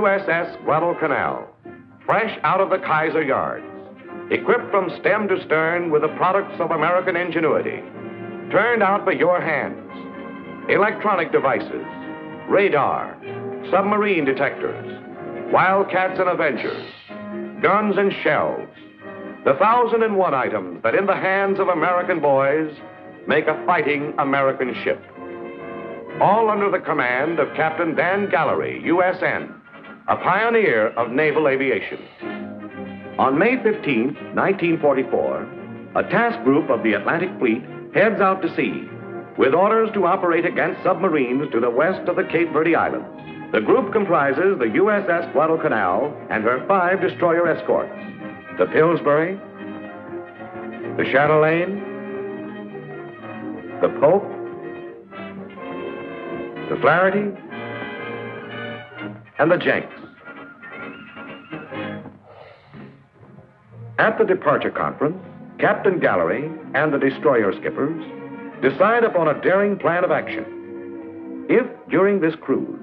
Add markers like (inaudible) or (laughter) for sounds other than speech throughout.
USS Guadalcanal, fresh out of the Kaiser yards, equipped from stem to stern with the products of American ingenuity, turned out by your hands. Electronic devices, radar, submarine detectors, Wildcats and Avengers, guns and shells, the thousand and one items that in the hands of American boys make a fighting American ship. All under the command of Captain Dan Gallery, USN, a pioneer of naval aviation. On May 15, 1944, a task group of the Atlantic Fleet heads out to sea with orders to operate against submarines to the west of the Cape Verde Islands. The group comprises the USS Guadalcanal and her five destroyer escorts the Pillsbury, the Chatelain, the Pope, the Flaherty, and the Jenks. At the departure conference, Captain Gallery and the destroyer skippers decide upon a daring plan of action. If, during this cruise,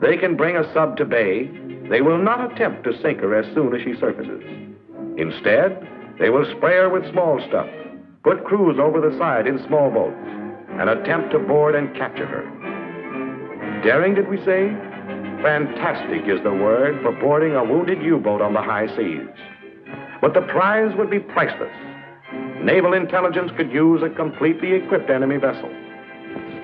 they can bring a sub to bay, they will not attempt to sink her as soon as she surfaces. Instead, they will spray her with small stuff, put crews over the side in small boats, and attempt to board and capture her. Daring, did we say? Fantastic is the word for boarding a wounded U boat on the high seas. But the prize would be priceless. Naval intelligence could use a completely equipped enemy vessel.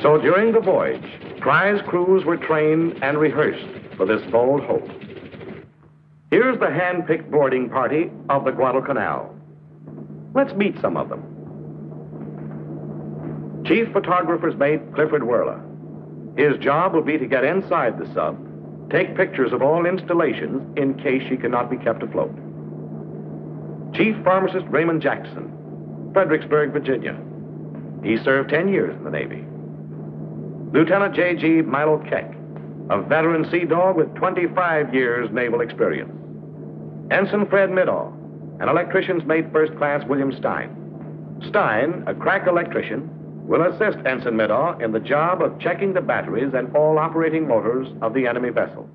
So during the voyage, prize crews were trained and rehearsed for this bold hope. Here's the hand-picked boarding party of the Guadalcanal. Let's meet some of them. Chief photographer's mate Clifford Werle. His job will be to get inside the sub, take pictures of all installations in case she cannot be kept afloat. Chief pharmacist Raymond Jackson, Fredericksburg, Virginia. He served 10 years in the Navy. Lieutenant J.G. Milo Keck, a veteran sea dog with 25 years naval experience. Ensign Fred Middaugh, an electrician's mate first class William Stein. Stein, a crack electrician, will assist Ensign Middaugh in the job of checking the batteries and all operating motors of the enemy vessel.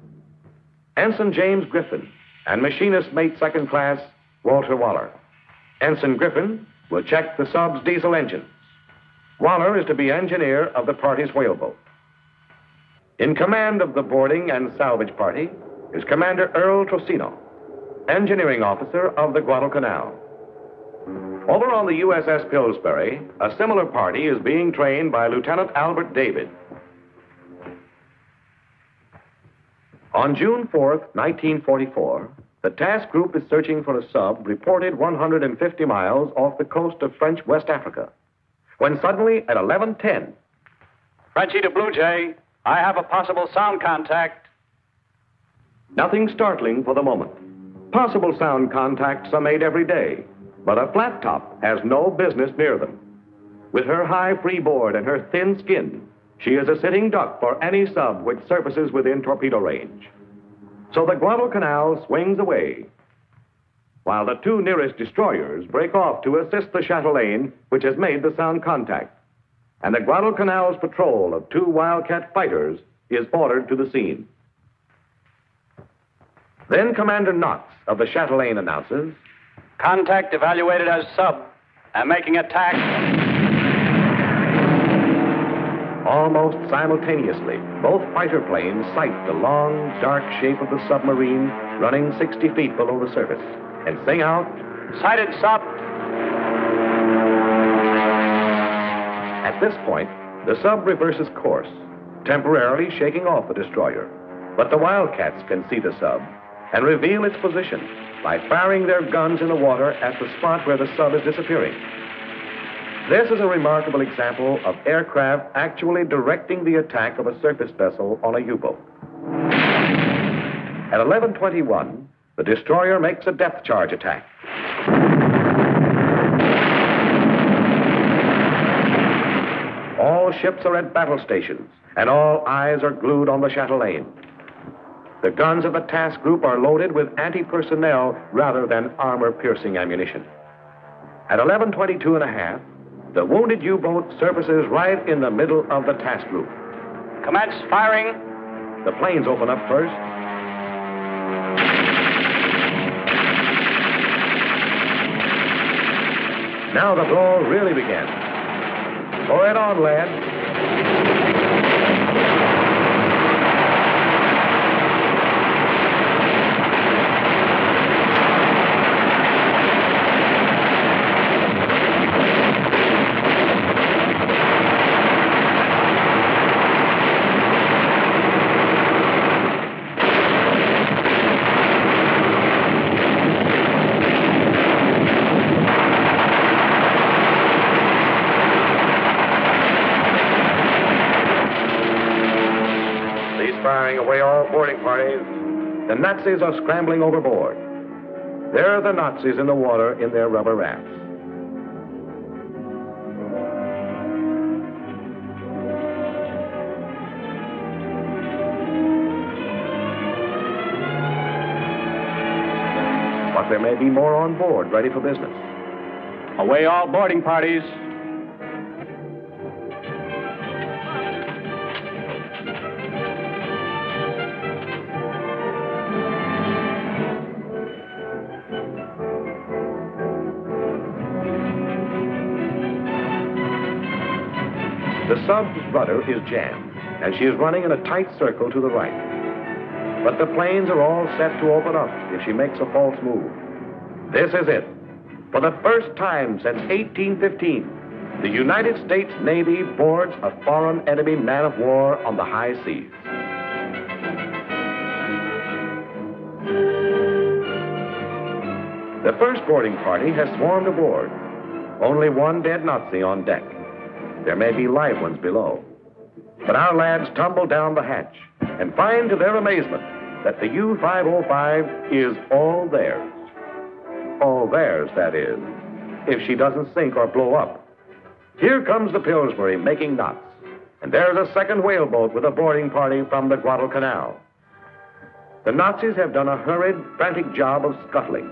Ensign James Griffin and machinist mate second class Walter Waller. Ensign Griffin will check the sub's diesel engines. Waller is to be engineer of the party's whaleboat. In command of the boarding and salvage party is Commander Earl Trosino engineering officer of the Guadalcanal. Over on the USS Pillsbury, a similar party is being trained by Lieutenant Albert David. On June 4th, 1944, the task group is searching for a sub reported 150 miles off the coast of French West Africa. When suddenly, at 1110, Frenchie to Blue Jay, I have a possible sound contact. Nothing startling for the moment. Possible sound contacts are made every day, but a flat top has no business near them. With her high freeboard and her thin skin, she is a sitting duck for any sub which surfaces within torpedo range. So the Guadalcanal swings away, while the two nearest destroyers break off to assist the Chatelain, which has made the sound contact. And the Guadalcanal's patrol of two Wildcat fighters is ordered to the scene. Then Commander Knox of the Chatelain announces Contact evaluated as sub. I'm making attack. Almost simultaneously, both fighter planes sight the long, dark shape of the submarine running 60 feet below the surface and sing out Sighted sub. At this point, the sub reverses course, temporarily shaking off the destroyer. But the Wildcats can see the sub and reveal its position by firing their guns in the water at the spot where the sub is disappearing. This is a remarkable example of aircraft actually directing the attack of a surface vessel on a U-boat. At 1121, the destroyer makes a depth charge attack. All ships are at battle stations, and all eyes are glued on the Chatelain. The guns of the task group are loaded with anti-personnel rather than armor-piercing ammunition. At 11:22 and a half, the wounded U-boat surfaces right in the middle of the task group. Commence firing. The planes open up first. Now the blow really begins. Go it on, lad. Nazis are scrambling overboard. There are the Nazis in the water in their rubber rafts. But there may be more on board ready for business. Away all boarding parties. Sub's rudder is jammed, and she is running in a tight circle to the right. But the planes are all set to open up if she makes a false move. This is it. For the first time since 1815, the United States Navy boards a foreign enemy man of war on the high seas. The first boarding party has swarmed aboard. Only one dead Nazi on deck. There may be live ones below. But our lads tumble down the hatch and find to their amazement that the U 505 is all theirs. All theirs, that is, if she doesn't sink or blow up. Here comes the Pillsbury making knots, and there's a second whaleboat with a boarding party from the Guadalcanal. The Nazis have done a hurried, frantic job of scuttling.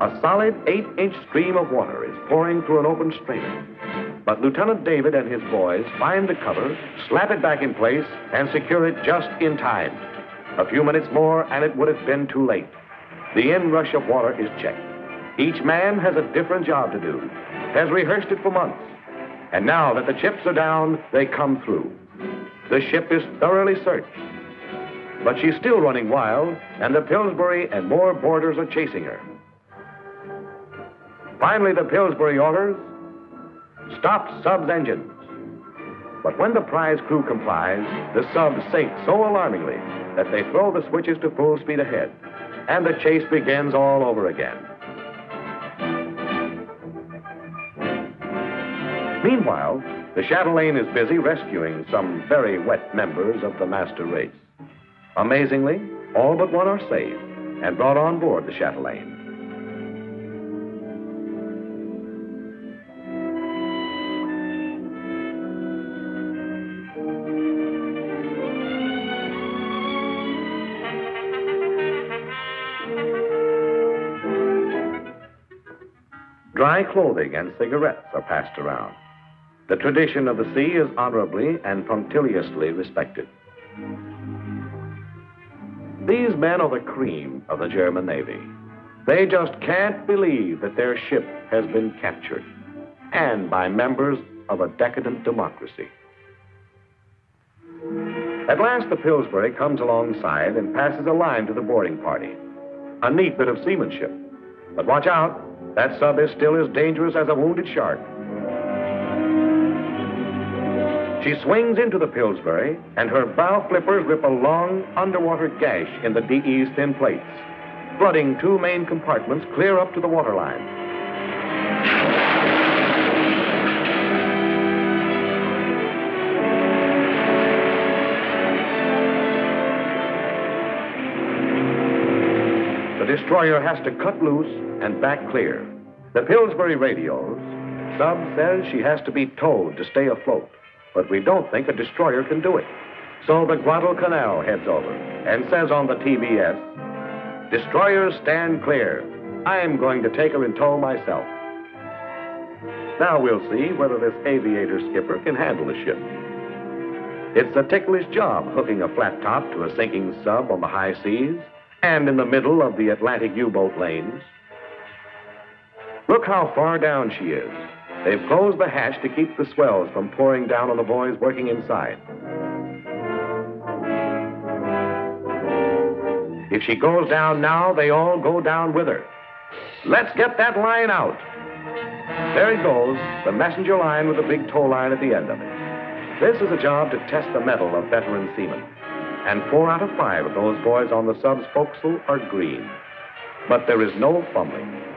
A solid eight inch stream of water is pouring through an open strainer. But Lieutenant David and his boys find the cover, slap it back in place, and secure it just in time. A few minutes more, and it would have been too late. The inrush of water is checked. Each man has a different job to do, has rehearsed it for months. And now that the chips are down, they come through. The ship is thoroughly searched. But she's still running wild, and the Pillsbury and more boarders are chasing her. Finally, the Pillsbury orders stop sub's engines. But when the prize crew complies, the sub sinks so alarmingly that they throw the switches to full speed ahead, and the chase begins all over again. Meanwhile, the Chatelain is busy rescuing some very wet members of the master race. Amazingly, all but one are saved and brought on board the Chatelain. Dry clothing and cigarettes are passed around. The tradition of the sea is honorably and punctiliously respected. These men are the cream of the German Navy. They just can't believe that their ship has been captured, and by members of a decadent democracy. At last, the Pillsbury comes alongside and passes a line to the boarding party. A neat bit of seamanship. But watch out, that sub is still as dangerous as a wounded shark. She swings into the Pillsbury, and her bow flippers rip a long underwater gash in the DE's thin plates, flooding two main compartments clear up to the waterline. Destroyer has to cut loose and back clear. The Pillsbury radios, Sub says she has to be towed to stay afloat, but we don't think a destroyer can do it. So the Guadalcanal heads over and says on the TBS, Destroyers stand clear. I'm going to take her in tow myself. Now we'll see whether this aviator skipper can handle the ship. It's a ticklish job hooking a flat top to a sinking sub on the high seas and in the middle of the Atlantic U boat lanes. Look how far down she is. They've closed the hatch to keep the swells from pouring down on the boys working inside. If she goes down now, they all go down with her. Let's get that line out. There it goes, the messenger line with the big tow line at the end of it. This is a job to test the mettle of veteran seamen. And four out of five of those boys on the sub's forecastle are green. But there is no fumbling.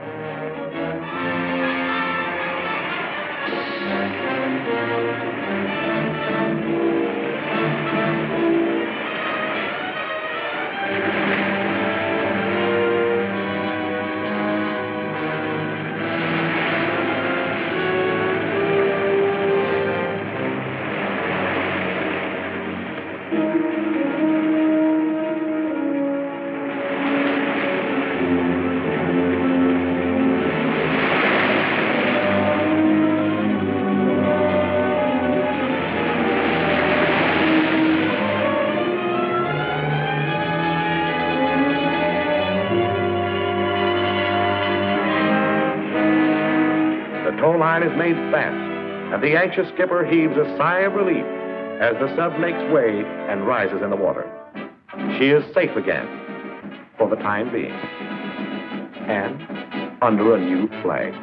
And the anxious skipper heaves a sigh of relief as the sub makes way and rises in the water. She is safe again, for the time being, and under a new flag.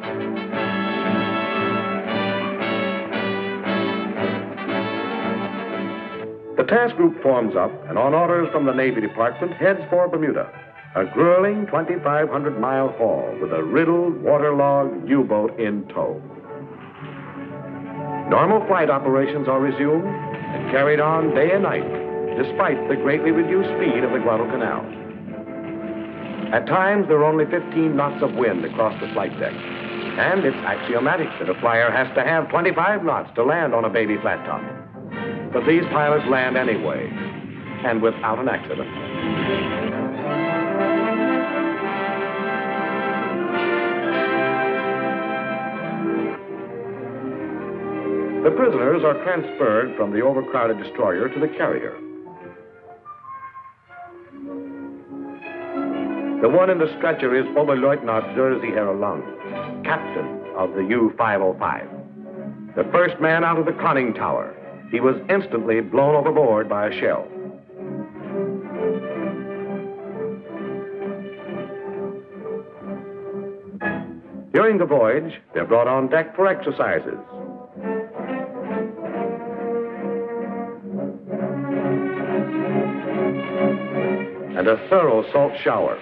The task group forms up and, on orders from the Navy Department, heads for Bermuda, a grueling 2,500 mile haul with a riddled, waterlogged U boat in tow. Normal flight operations are resumed and carried on day and night, despite the greatly reduced speed of the Guadalcanal. At times, there are only 15 knots of wind across the flight deck, and it's axiomatic that a flyer has to have 25 knots to land on a baby flat top. But these pilots land anyway, and without an accident. The prisoners are transferred from the overcrowded destroyer to the carrier. The one in the stretcher is Oberleutnant Jerzy Herr captain of the U-505. The first man out of the conning tower. He was instantly blown overboard by a shell. During the voyage, they're brought on deck for exercises. And a thorough salt shower.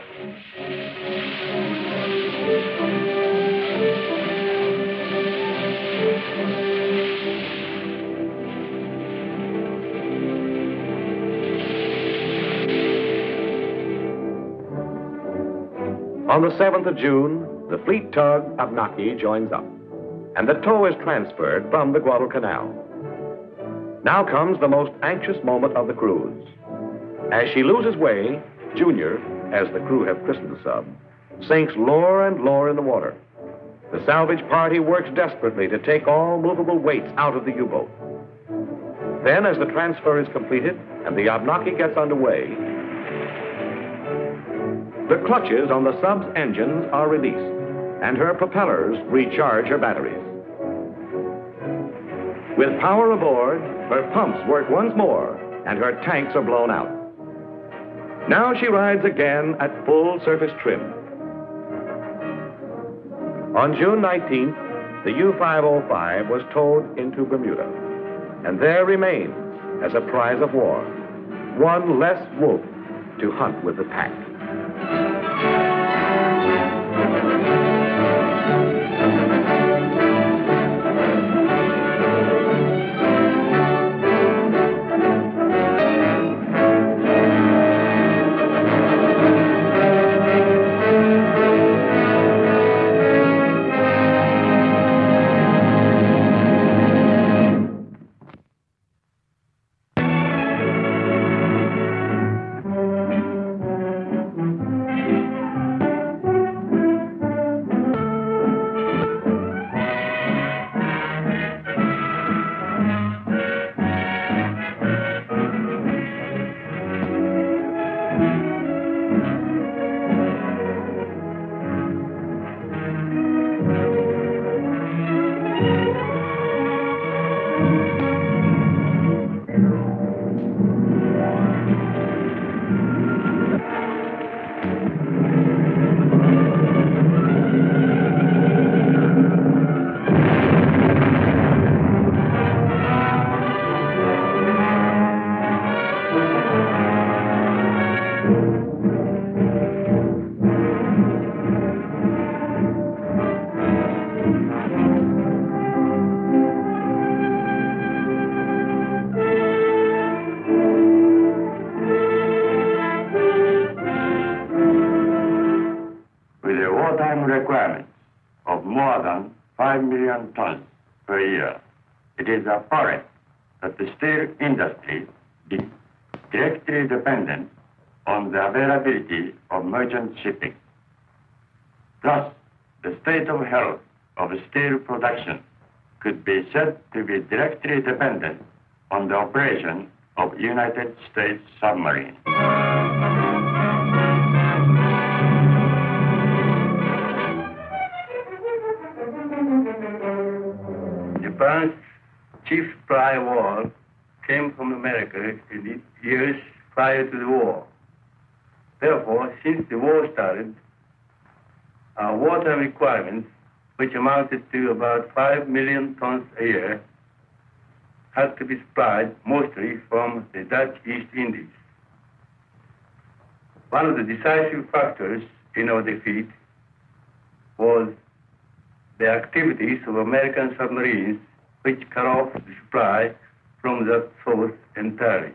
On the 7th of June, the fleet tug Abnaki joins up, and the tow is transferred from the Guadalcanal. Now comes the most anxious moment of the cruise. As she loses way, Junior, as the crew have christened the sub, sinks lower and lower in the water. The salvage party works desperately to take all movable weights out of the U boat. Then, as the transfer is completed and the Abnaki gets underway, the clutches on the sub's engines are released, and her propellers recharge her batteries. With power aboard, her pumps work once more, and her tanks are blown out. Now she rides again at full surface trim. On June 19th, the U-505 was towed into Bermuda, and there remains as a prize of war, one less wolf to hunt with the pack. Requirements of more than 5 million tons per year, it is apparent that the steel industry is directly dependent on the availability of merchant shipping. Thus, the state of health of steel production could be said to be directly dependent on the operation of United States submarines. Chief wall came from America in the years prior to the war. Therefore, since the war started, our water requirements, which amounted to about 5 million tons a year, had to be supplied mostly from the Dutch East Indies. One of the decisive factors in our defeat was the activities of American submarines which cut off the supply from that source entirely.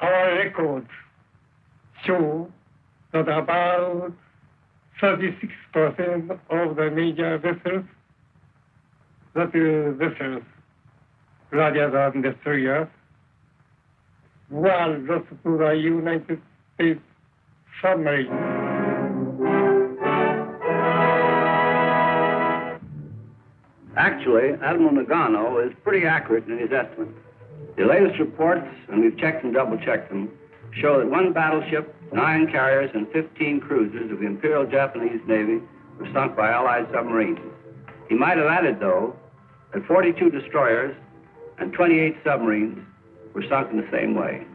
Our records show that about 36% of the major vessels, that is vessels larger than destroyers, to the United States submarine. Actually, Admiral Nagano is pretty accurate in his estimate. The latest reports, and we've checked and double checked them, show that one battleship, nine carriers, and 15 cruisers of the Imperial Japanese Navy were sunk by Allied submarines. He might have added, though, that 42 destroyers and 28 submarines were sunk in the same way.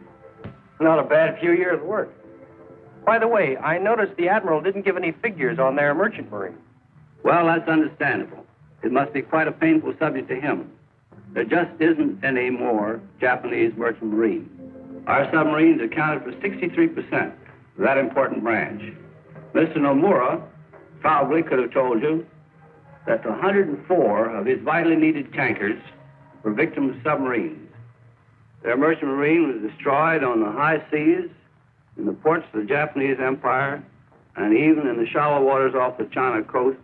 Not a bad few years' work. By the way, I noticed the Admiral didn't give any figures on their merchant marine. Well, that's understandable. It must be quite a painful subject to him. There just isn't any more Japanese merchant marine. Our submarines accounted for 63% of that important branch. Mr. Nomura probably could have told you that 104 of his vitally needed tankers were victims of submarines. Their merchant marine was destroyed on the high seas, in the ports of the Japanese Empire, and even in the shallow waters off the China coast,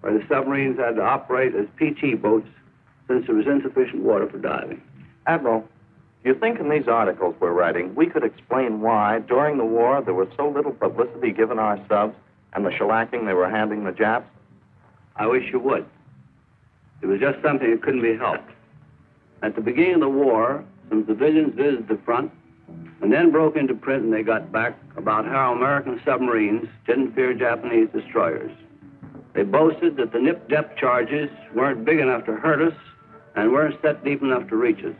where the submarines had to operate as PT boats since there was insufficient water for diving. Admiral, do you think in these articles we're writing we could explain why, during the war, there was so little publicity given our subs and the shellacking they were handing the Japs? I wish you would. It was just something that couldn't be helped. At the beginning of the war, some civilians visited the front and then broke into print and they got back about how American submarines didn't fear Japanese destroyers. They boasted that the nip depth charges weren't big enough to hurt us and weren't set deep enough to reach us.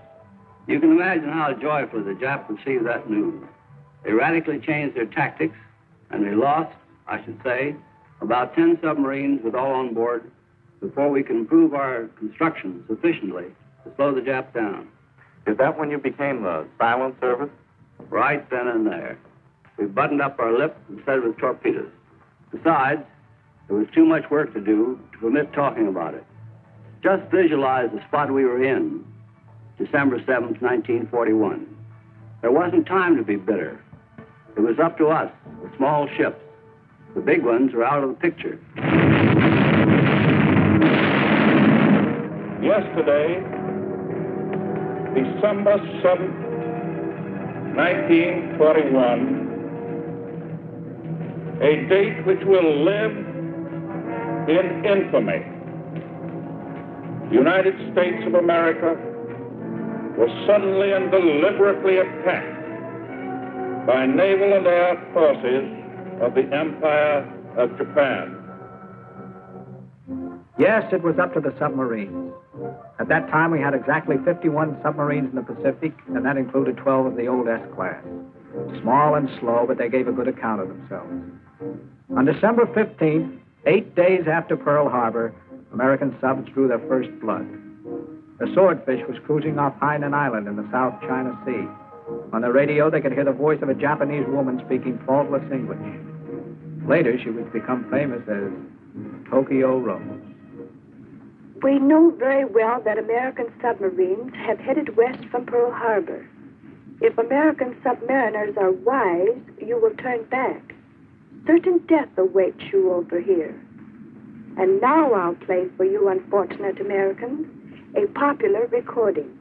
You can imagine how joyfully the Japs received that news. They radically changed their tactics and they lost, I should say, about 10 submarines with all on board before we could improve our construction sufficiently to slow the Japs down. Is that when you became the silent service? Right then and there. We buttoned up our lip and said it was torpedoes. Besides, there was too much work to do to permit talking about it. Just visualize the spot we were in, December 7th, 1941. There wasn't time to be bitter. It was up to us, the small ships. The big ones were out of the picture. Yesterday, December 7th, 1941, a date which will live in infamy. The United States of America was suddenly and deliberately attacked by naval and air forces of the Empire of Japan. Yes, it was up to the submarines. At that time, we had exactly 51 submarines in the Pacific, and that included 12 of the old S class. Small and slow, but they gave a good account of themselves. On December 15th, eight days after Pearl Harbor, American subs drew their first blood. The Swordfish was cruising off Hainan Island in the South China Sea. On the radio, they could hear the voice of a Japanese woman speaking faultless English. Later, she would become famous as Tokyo Rose. We know very well that American submarines have headed west from Pearl Harbor. If American submariners are wise, you will turn back. Certain death awaits you over here. And now I'll play for you, unfortunate Americans, a popular recording.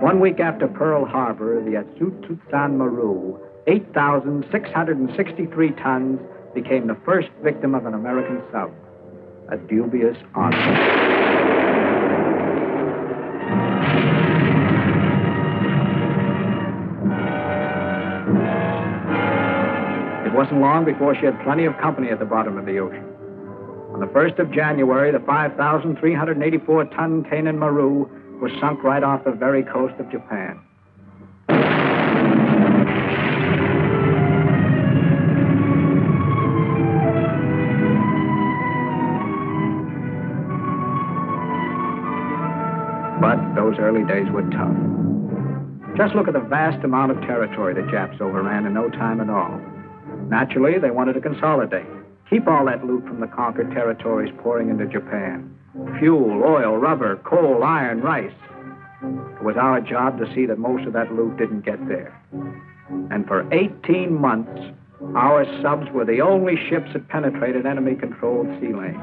One week after Pearl Harbor, the Atsutasan Maru, 8,663 tons, became the first victim of an American sub. A dubious honor. It wasn't long before she had plenty of company at the bottom of the ocean. On the 1st of January, the 5,384 ton Tainan Maru was sunk right off the very coast of Japan. But those early days were tough. Just look at the vast amount of territory the Japs overran in no time at all. Naturally, they wanted to consolidate, keep all that loot from the conquered territories pouring into Japan fuel, oil, rubber, coal, iron, rice. It was our job to see that most of that loot didn't get there. And for 18 months, our subs were the only ships that penetrated enemy controlled sea lanes.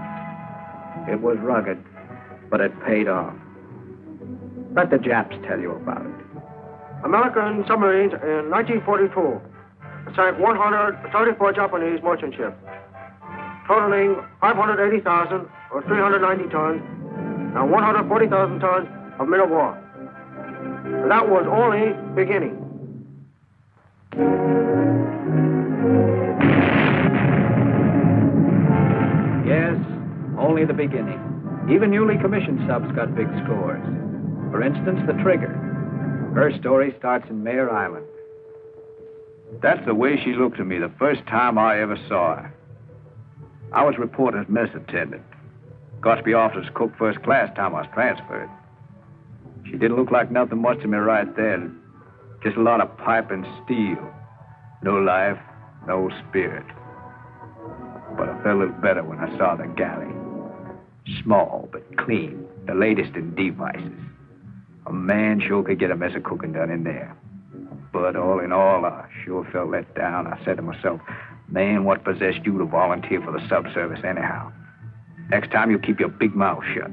It was rugged, but it paid off. Let the Japs tell you about it. American submarines in 1942 sank 134 Japanese merchant ships, totaling 580,000 or 390 tons and 140,000 tons of men of war. And that was only the beginning. Yes, only the beginning. Even newly commissioned subs got big scores. For instance, the Trigger. Her story starts in Mare Island. That's the way she looked to me the first time I ever saw her. I was reporting as mess attendant. Got to be officer's cook first class time I was transferred. She didn't look like nothing much to me right then. Just a lot of pipe and steel. No life, no spirit. But I felt a little better when I saw the galley. Small but clean, the latest in devices. A man sure could get a mess of cooking done in there. But all in all, I sure felt let down. I said to myself, man, what possessed you to volunteer for the subservice anyhow? Next time you keep your big mouth shut.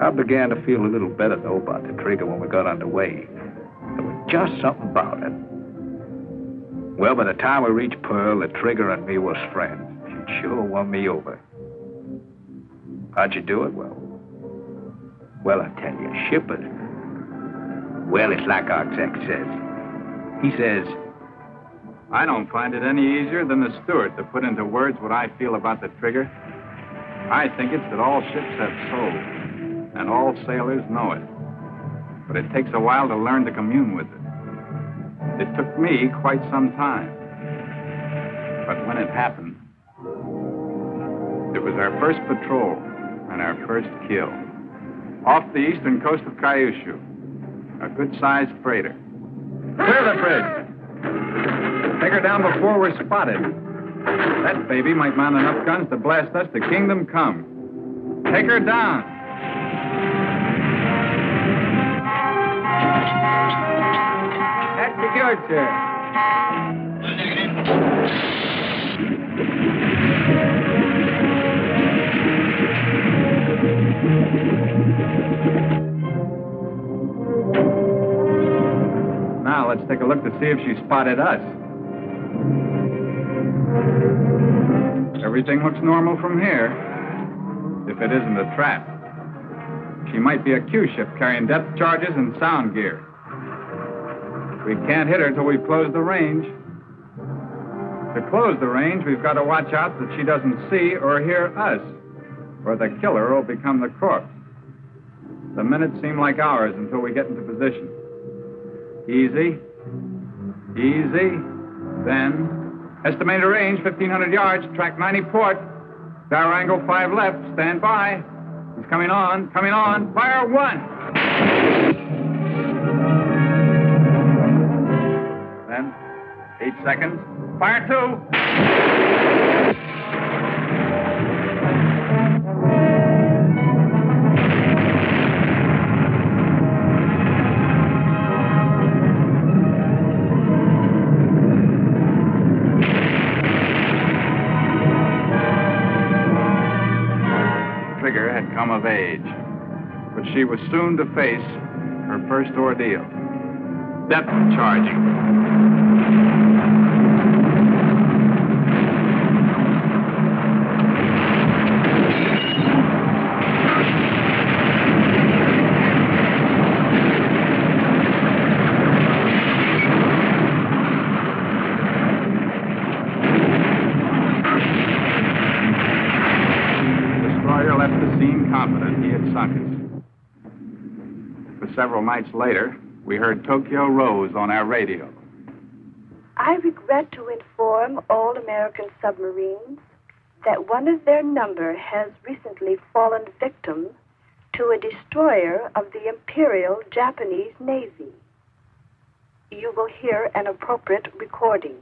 I began to feel a little better, though, about the trigger when we got underway. There was just something about it. Well, by the time we reached Pearl, the trigger and me was friends. She sure won me over. How'd you do it? Well, well, I tell you, shippers. Well, it's like exec says. He says, I don't find it any easier than the steward to put into words what I feel about the trigger. I think it's that all ships have souls, and all sailors know it. But it takes a while to learn to commune with it. It took me quite some time. But when it happened, it was our first patrol and our first kill. Off the eastern coast of Kyushu, a good-sized freighter. Clear the bridge. Take her down before we're spotted. That baby might mount enough guns to blast us to kingdom come. Take her down. That's secured, sir. Now let's take a look to see if she spotted us. Everything looks normal from here. If it isn't a trap. She might be a Q ship carrying depth charges and sound gear. We can't hit her till we've closed the range. To close the range, we've got to watch out that she doesn't see or hear us, or the killer will become the corpse. The minutes seem like hours until we get into position. Easy. Easy. Then, estimated range 1,500 yards, track 90 port. Barrel angle 5 left. Stand by. He's coming on, coming on. Fire one. Then, eight seconds. Fire two. Of age, but she was soon to face her first ordeal depth charging. Several nights later, we heard Tokyo Rose on our radio. I regret to inform all American submarines that one of their number has recently fallen victim to a destroyer of the Imperial Japanese Navy. You will hear an appropriate recording.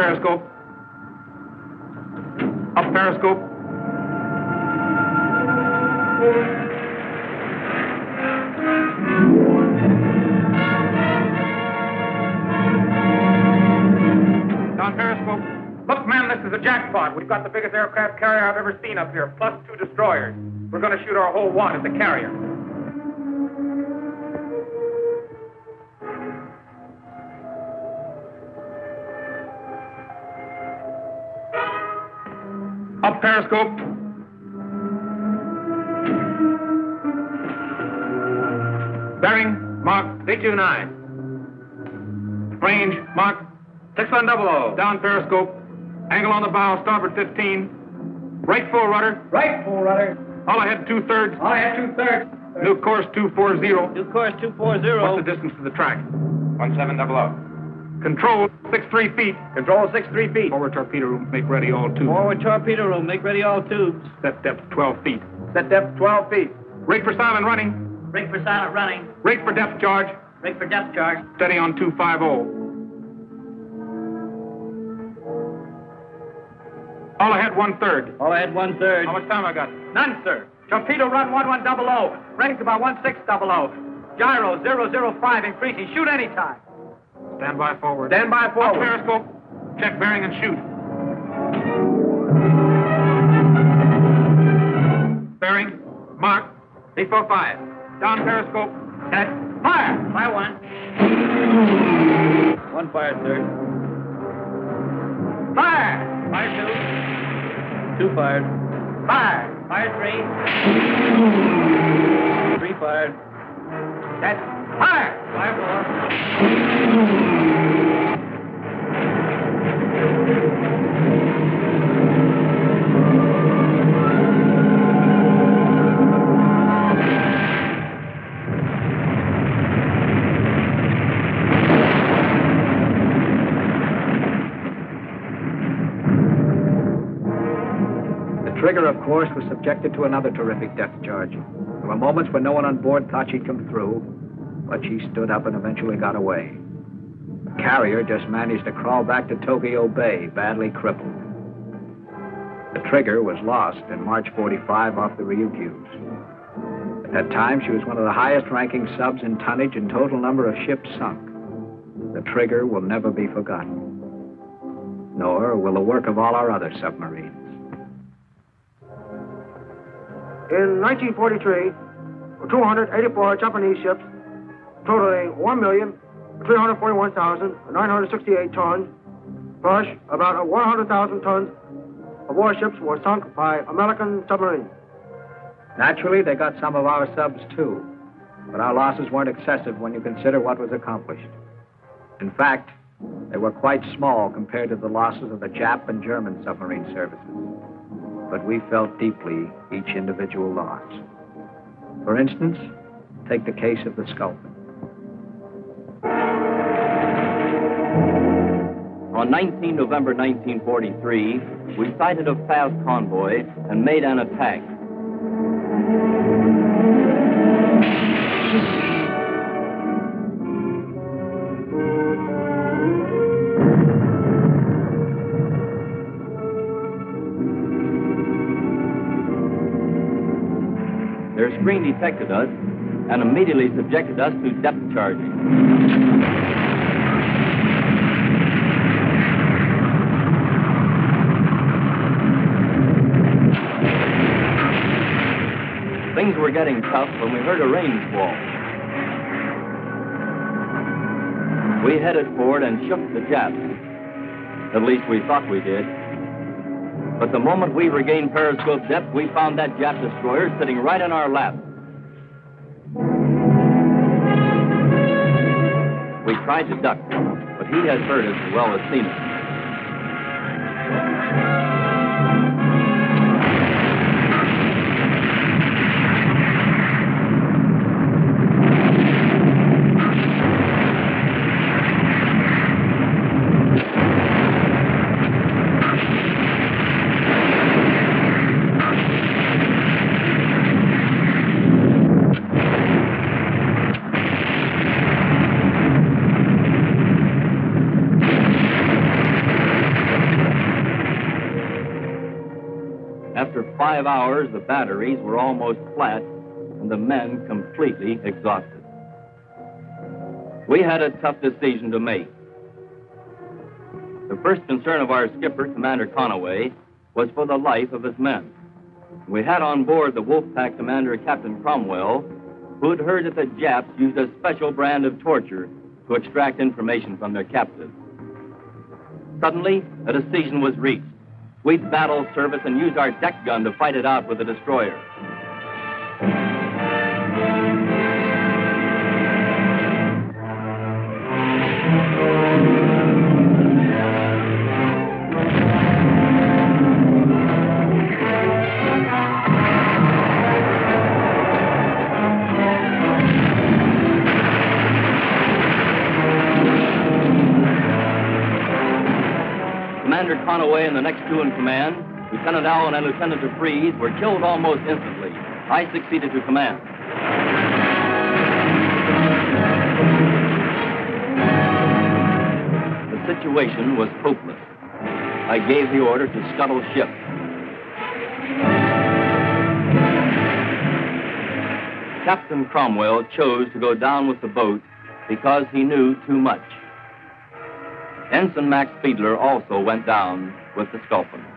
Periscope. Up periscope. Down periscope. Look, man, this is a jackpot. We've got the biggest aircraft carrier I've ever seen up here, plus two destroyers. We're going to shoot our whole wad at the carrier. Periscope. Bearing, mark 329. Range, mark 6100. Down periscope. Angle on the bow, starboard 15. Right full rudder. Right full rudder. All ahead two thirds. All ahead two thirds. New course 240. New course 240. What's the distance to the track? 1700. Control six three feet. Control six three feet. Forward torpedo room, make ready all tubes. Forward torpedo room, make ready all tubes. Set depth 12 feet. Set depth 12 feet. Rate for silent running. Rig for silent running. Rate for depth charge. Rig for depth charge. Steady on 250. All ahead one third. All ahead one third. How much time I got? None, sir. Torpedo run 1100. Range about 1600. Gyro 005 increasing. Shoot any time. Stand by forward. Stand by Up forward. periscope. Check bearing and shoot. Bearing. Mark. 345. Down periscope. Set. Fire. Fire one. One fire third. Fire. Fire two. Two fired. Fire. Fire three. Three fired. Set. Fire. Trigger, of course, was subjected to another terrific depth charge. There were moments when no one on board thought she'd come through, but she stood up and eventually got away. The carrier just managed to crawl back to Tokyo Bay, badly crippled. The trigger was lost in March 45 off the Ryukyus. At that time, she was one of the highest ranking subs in tonnage and total number of ships sunk. The trigger will never be forgotten, nor will the work of all our other submarines. In 1943, 284 Japanese ships, totaling 1,341,968 tons, Plus, about 100,000 tons of warships were sunk by American submarines. Naturally, they got some of our subs too, but our losses weren't excessive when you consider what was accomplished. In fact, they were quite small compared to the losses of the Jap and German submarine services. But we felt deeply each individual loss. For instance, take the case of the Sculpin. On 19 November 1943, we sighted a fast convoy and made an attack. Their screen detected us and immediately subjected us to depth charging. Things were getting tough when we heard a rain squall. We headed for it and shook the Japs. At least we thought we did. But the moment we regained periscope depth, we found that Jap destroyer sitting right in our lap. We tried to duck, but he had heard us as well as seen us. Five hours, the batteries were almost flat and the men completely exhausted. We had a tough decision to make. The first concern of our skipper, Commander Connaway, was for the life of his men. We had on board the Wolfpack commander, Captain Cromwell, who had heard that the Japs used a special brand of torture to extract information from their captives. Suddenly, a decision was reached. We'd battle surface and use our deck gun to fight it out with the destroyer. Connaway and the next two in command, Lieutenant Allen and Lieutenant DeFrees, were killed almost instantly. I succeeded to command. The situation was hopeless. I gave the order to scuttle ship. Captain Cromwell chose to go down with the boat because he knew too much. Ensign Max Fiedler also went down with the Sculpin.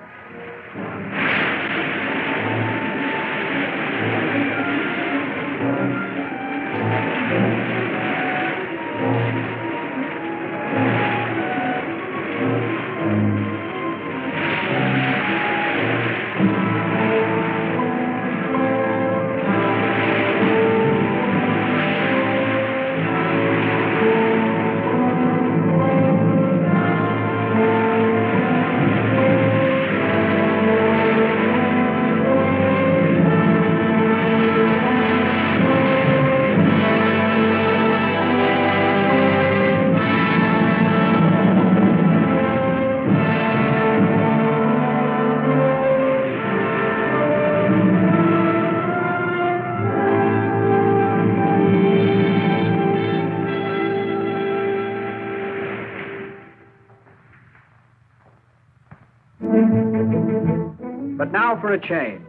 For a change.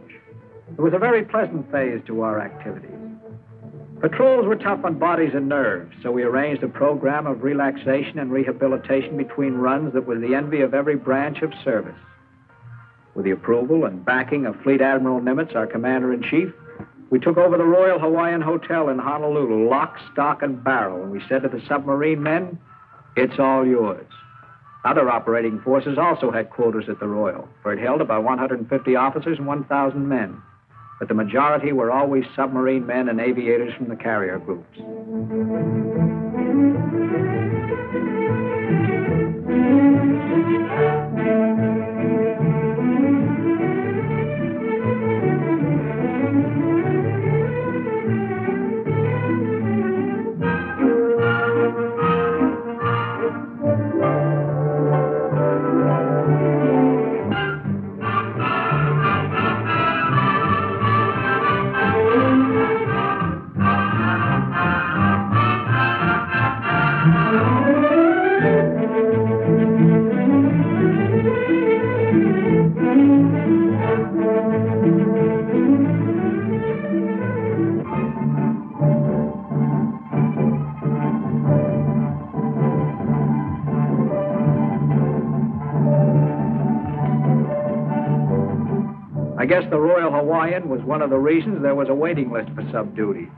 It was a very pleasant phase to our activities. Patrols were tough on bodies and nerves, so we arranged a program of relaxation and rehabilitation between runs that was the envy of every branch of service. With the approval and backing of Fleet Admiral Nimitz, our commander in chief, we took over the Royal Hawaiian Hotel in Honolulu, lock, stock, and barrel, and we said to the submarine men, It's all yours. Other operating forces also had quarters at the Royal, for it held about 150 officers and 1,000 men. But the majority were always submarine men and aviators from the carrier groups. I guess the Royal Hawaiian was one of the reasons there was a waiting list for sub duty.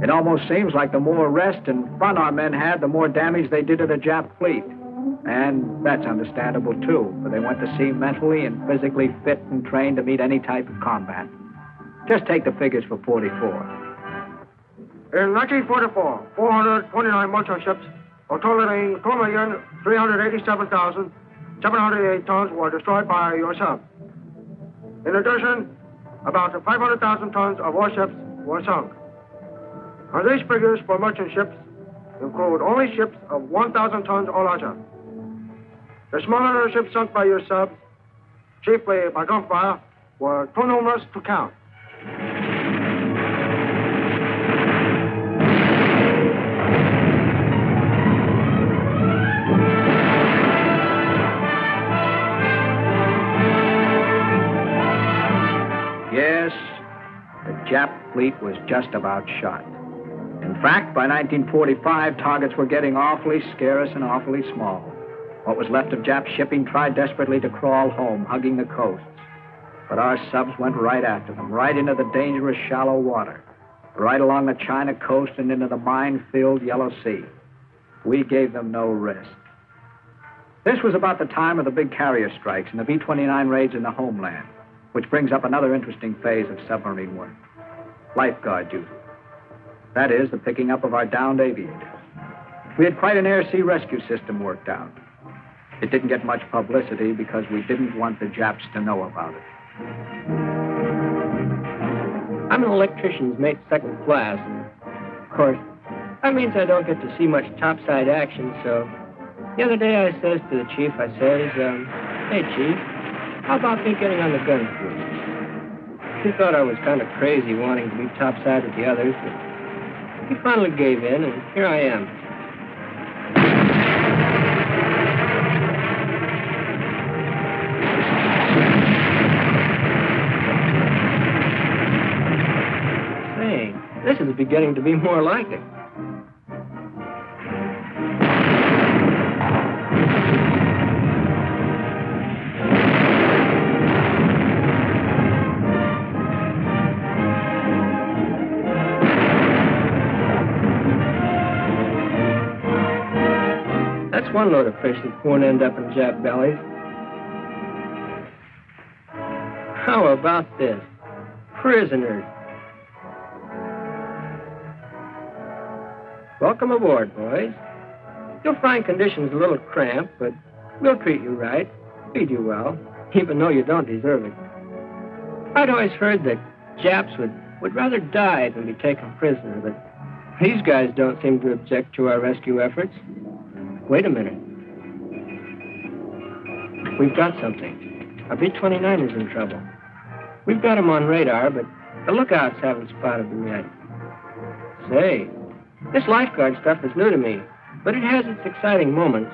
It almost seems like the more rest and fun our men had, the more damage they did to the Jap fleet. And that's understandable, too, for they went to sea mentally and physically fit and trained to meet any type of combat. Just take the figures for 44. In 1944, 429 merchant ships, or totaling 2,387,708 tons, were destroyed by your sub. In addition, about 500,000 tons of warships were sunk. Now, these figures for merchant ships include only ships of 1,000 tons or larger. The smaller ships sunk by your subs, chiefly by gunfire, were too numerous to count. Jap fleet was just about shot. In fact, by 1945, targets were getting awfully scarce and awfully small. What was left of Jap shipping tried desperately to crawl home, hugging the coasts. But our subs went right after them, right into the dangerous shallow water, right along the China coast and into the mine-filled Yellow Sea. We gave them no rest. This was about the time of the big carrier strikes and the B-29 raids in the homeland, which brings up another interesting phase of submarine work. Lifeguard duty. That is, the picking up of our downed aviators. We had quite an air-sea rescue system worked out. It didn't get much publicity because we didn't want the Japs to know about it. I'm an electrician's mate second class. Of course, that means I don't get to see much topside action, so the other day I says to the chief, I says, um, hey, chief, how about me getting on the gun crew? He thought I was kind of crazy wanting to be topside with the others, but he finally gave in, and here I am. Say, this is beginning to be more like it. That's one load of fish that won't end up in Jap bellies. How about this? Prisoners. Welcome aboard, boys. You'll find conditions a little cramped, but we'll treat you right, feed you well, even though you don't deserve it. I'd always heard that Japs would, would rather die than be taken prisoner, but these guys don't seem to object to our rescue efforts. Wait a minute. We've got something. Our B-29 is in trouble. We've got him on radar, but the lookouts haven't spotted him yet. Say, this lifeguard stuff is new to me, but it has its exciting moments.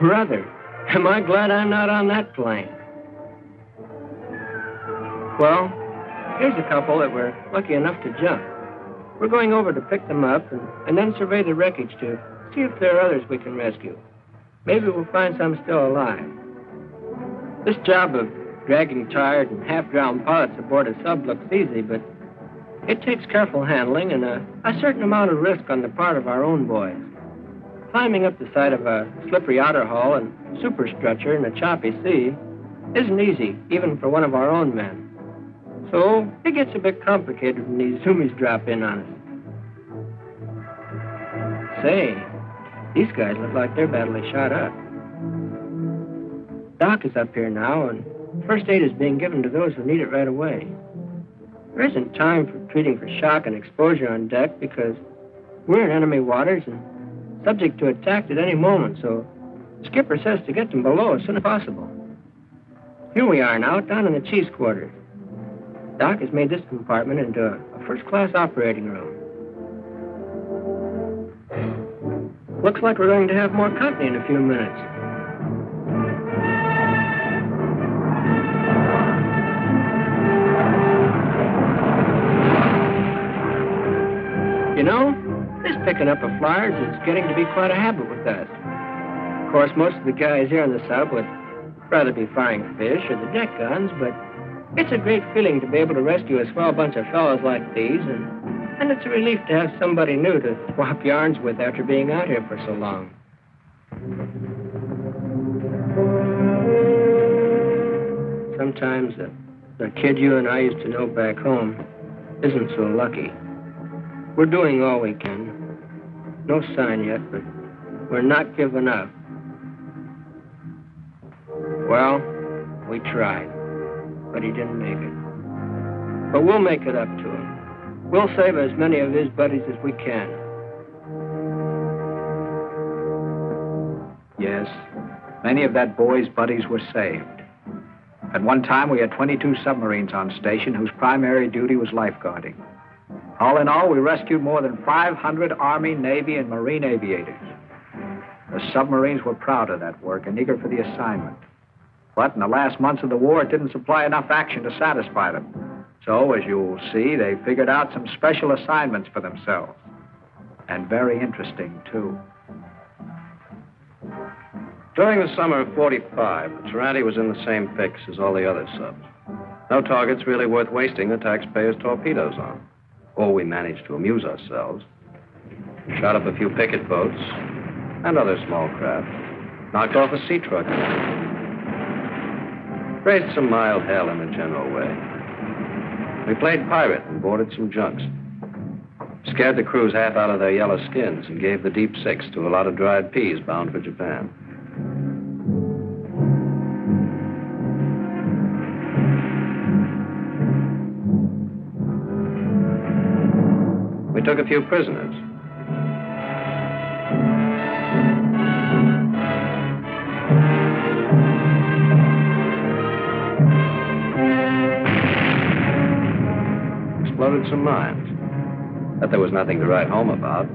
Brother, am I glad I'm not on that plane. Well, here's a couple that were lucky enough to jump. We're going over to pick them up and, and then survey the wreckage to see if there are others we can rescue. Maybe we'll find some still alive. This job of dragging tired and half-drowned pilots aboard a sub looks easy, but It takes careful handling and a, a certain amount of risk on the part of our own boys. Climbing up the side of a slippery outer hull and superstructure in a choppy sea isn't easy, even for one of our own men. So it gets a bit complicated when these zoomies drop in on us. Say, these guys look like they're badly shot up. Doc is up here now, and first aid is being given to those who need it right away. There isn't time for treating for shock and exposure on deck because we're in enemy waters and subject to attack at any moment, so skipper says to get them below as soon as possible. Here we are now, down in the chief's quarters. Doc has made this compartment into a, first-class operating room. Looks like we're going to have more company in a few minutes. You know, this picking up of flyers is getting to be quite a habit with us. Of course, most of the guys here on the sub would rather be firing fish or the deck guns, but it's a great feeling to be able to rescue a swell bunch of fellows like these, and, and it's a relief to have somebody new to swap yarns with after being out here for so long. Sometimes the, the kid you and I used to know back home isn't so lucky. We're doing all we can. No sign yet, but we're not giving up. Well, we tried, but he didn't make it. But we'll make it up to him. We'll save as many of his buddies as we can. Yes, many of that boy's buddies were saved. At one time, we had 22 submarines on station whose primary duty was lifeguarding. All in all, we rescued more than 500 Army, Navy, and Marine aviators. The submarines were proud of that work and eager for the assignment. But in the last months of the war, it didn't supply enough action to satisfy them. So, as you'll see, they figured out some special assignments for themselves. And very interesting, too. During the summer of 45, the Tirante was in the same fix as all the other subs. No targets really worth wasting the taxpayers' torpedoes on. Or we managed to amuse ourselves. Shot up a few picket boats and other small craft. Knocked off a sea truck. Raised some mild hell in a general way. We played pirate and boarded some junks. Scared the crews half out of their yellow skins and gave the deep six to a lot of dried peas bound for Japan. We took a few prisoners. Exploded some mines. But there was nothing to write home about,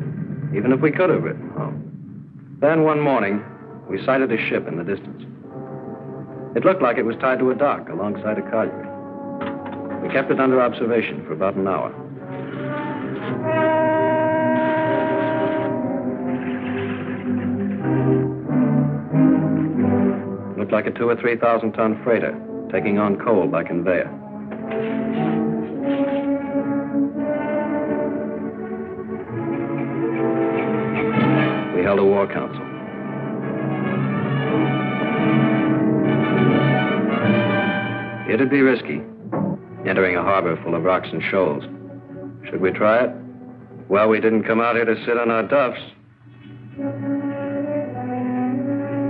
even if we could have written home. Then one morning, we sighted a ship in the distance. It looked like it was tied to a dock alongside a colliery. We kept it under observation for about an hour. Looked like a two or three thousand ton freighter taking on coal by conveyor. War council. It'd be risky, entering a harbor full of rocks and shoals. Should we try it? Well, we didn't come out here to sit on our duffs.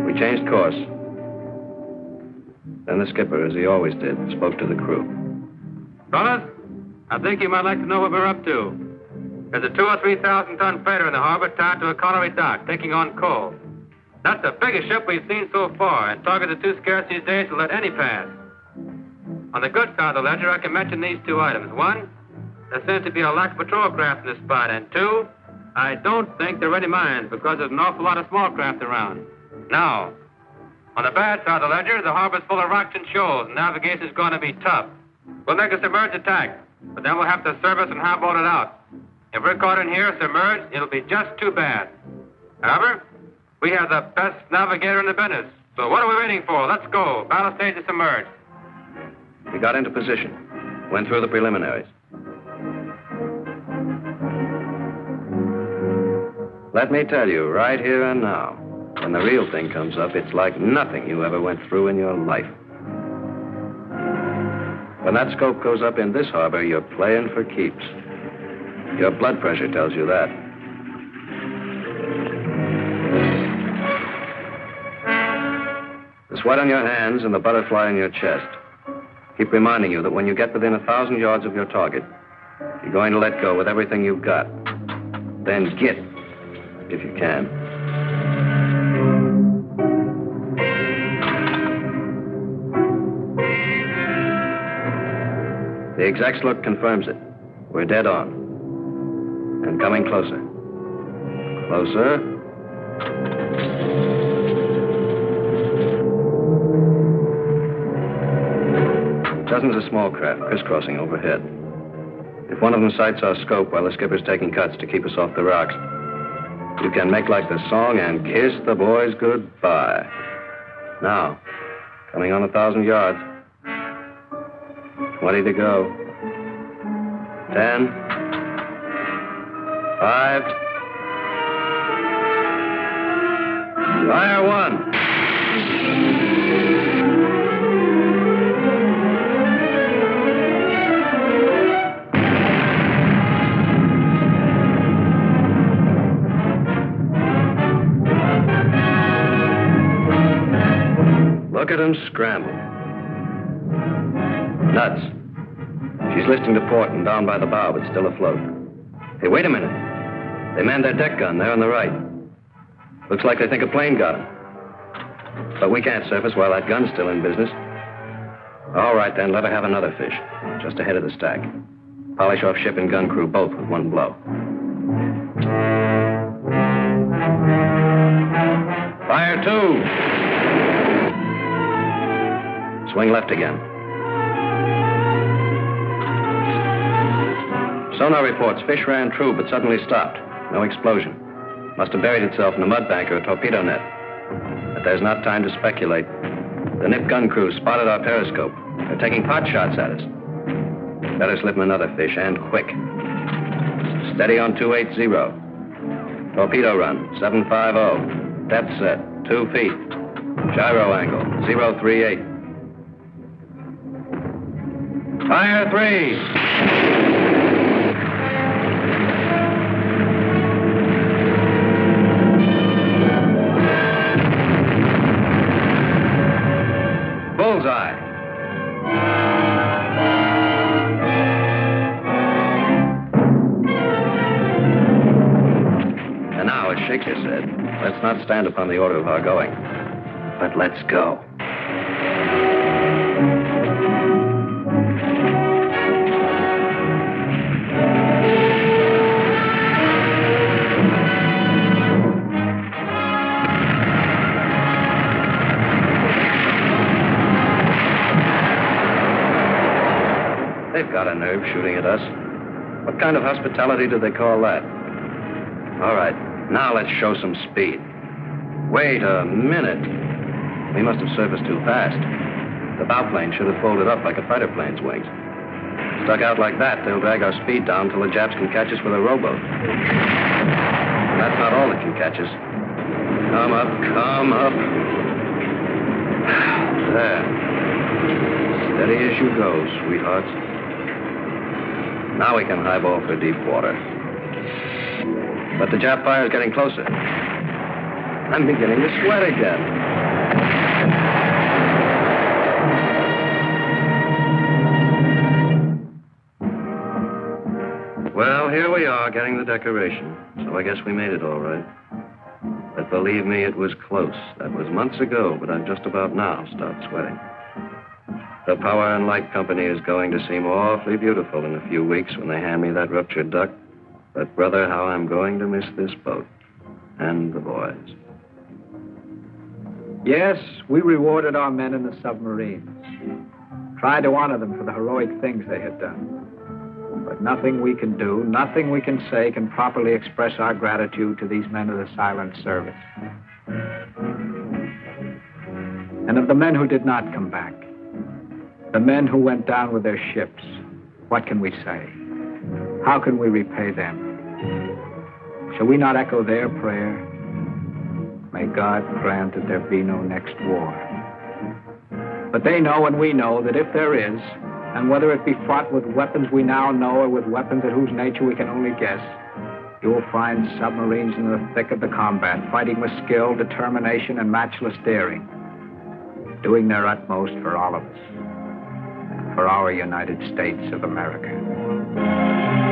We changed course. Then the skipper, as he always did, spoke to the crew. Fellas, I think you might like to know what we're up to. There's a two or three thousand ton freighter in the harbor tied to a colliery dock, taking on coal. That's the biggest ship we've seen so far, and targets are too scarce these days to let any pass. On the good side of the ledger, I can mention these two items. One, there seems to be a lack of patrol craft in this spot, and two, I don't think there are any mines because there's an awful lot of small craft around. Now, on the bad side of the ledger, the harbor's full of rocks and shoals, and navigation's going to be tough. We'll make a submerged attack, but then we'll have to surface and highball it out. If we're caught in here, submerged, it'll be just too bad. However, we have the best navigator in the business. So what are we waiting for? Let's go. Ballast is submerged. We got into position. Went through the preliminaries. Let me tell you, right here and now, when the real thing comes up, it's like nothing you ever went through in your life. When that scope goes up in this harbor, you're playing for keeps. Your blood pressure tells you that. The sweat on your hands and the butterfly in your chest keep reminding you that when you get within a thousand yards of your target, you're going to let go with everything you've got. Then get, if you can. The exec's look confirms it. We're dead on. And coming closer. Closer. Dozens of small craft crisscrossing overhead. If one of them sights our scope while the skipper's taking cuts to keep us off the rocks, you can make like the song and kiss the boys goodbye. Now, coming on a thousand yards. Twenty to go. Ten. Five. Fire one. Look at him scramble. Nuts. She's listing to port and down by the bow, but still afloat. Hey, wait a minute. They manned their deck gun there on the right. Looks like they think a plane got 'em. But we can't surface while that gun's still in business. All right, then, let her have another fish, just ahead of the stack. Polish off ship and gun crew both with one blow. Fire two. Swing left again. Sonar reports fish ran true but suddenly stopped. No explosion. Must have buried itself in a mud bank or a torpedo net. But there's not time to speculate. The Nip gun crew spotted our periscope. They're taking pot shots at us. Better slip another fish, and quick. Steady on 280. Torpedo run, 750. Depth set, two feet. Gyro angle, 038. Fire three. Let's not stand upon the order of our going, but let's go. They've got a nerve shooting at us. What kind of hospitality do they call that? All right, now let's show some speed. Wait a minute. We must have surfaced too fast. The bow plane should have folded up like a fighter plane's wings. Stuck out like that, they'll drag our speed down till the Japs can catch us with a rowboat. And that's not all that can catch us. Come up, come up. (sighs) There. Steady as you go, sweethearts. Now we can highball for deep water. But the Jap fire's getting closer. I'm beginning to sweat again. Well, here we are, getting the decoration. So I guess we made it all right. But believe me, it was close. That was months ago, but I've just about now stopped sweating. The Power and Light Company is going to seem awfully beautiful in a few weeks when they hand me that ruptured duck. But, brother, how I'm going to miss this boat. And the boys. Yes, we rewarded our men in the submarines. Tried to honor them for the heroic things they had done. But nothing we can do, nothing we can say can properly express our gratitude to these men of the silent service. And of the men who did not come back, the men who went down with their ships, what can we say? How can we repay them? Shall we not echo their prayer? May God grant that there be no next war. But they know and we know that if there is, and whether it be fought with weapons we now know or with weapons at whose nature we can only guess, you will find submarines in the thick of the combat, fighting with skill, determination, and matchless daring, doing their utmost for all of us, for our United States of America.